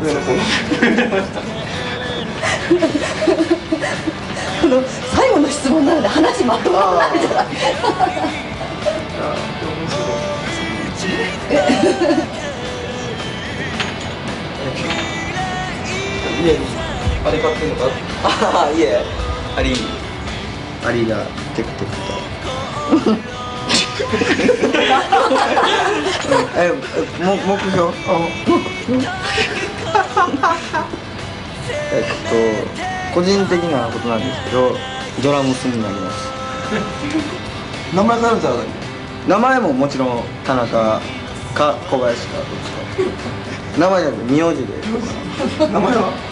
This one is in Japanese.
上の方この最後の質問なので話まとまらないじゃない家にあれ買ってんのかああいえアリアリがテクテクとえ目標えっと個人的なことなんですけどドラムスになります。名前変えるんじゃ名前ももちろん田中か小林かどっちか。名前じゃなくて名字で。名前は？